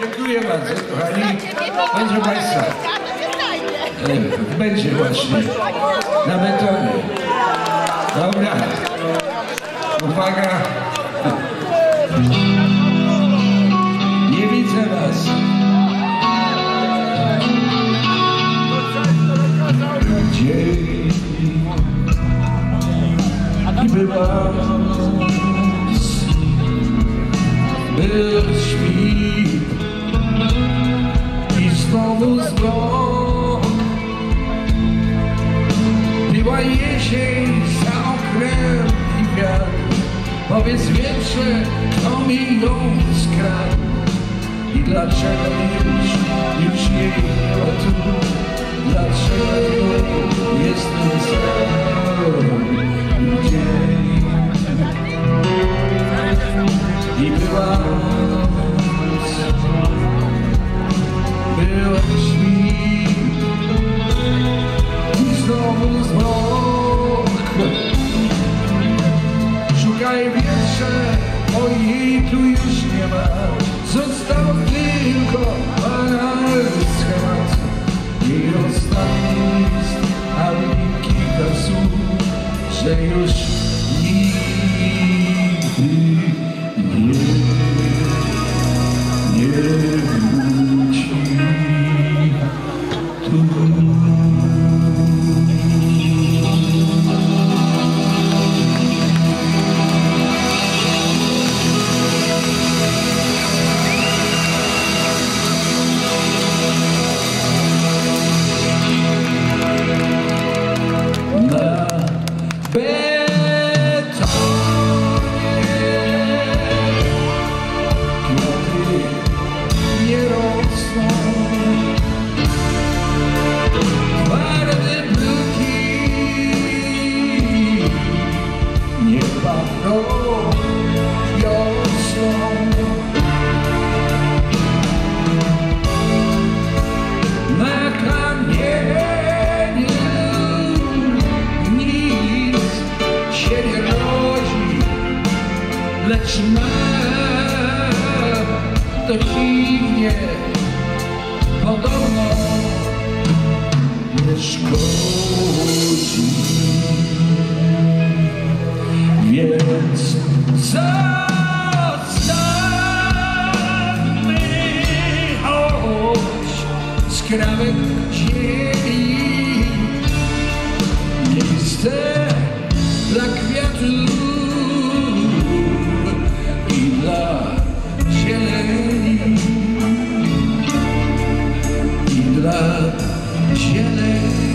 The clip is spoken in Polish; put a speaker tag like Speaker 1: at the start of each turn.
Speaker 1: Dziękuję bardzo, kochani. Proszę Państwa, e, będzie właśnie na betonie. Dobra. Uwaga. Nie widzę Was. Dzień i była był świt zgon. Była jesień za oknem i wiatr, powiedz większe, kto mi ją skradł i dlaczego już, już nie tu, dlaczego jestem sam? I była noc, była Szukaj wiersze, o jej tu już nie ma. Został tylko ma to dziwnie podobno nie szkodzi. Więc choć skrawek. jelly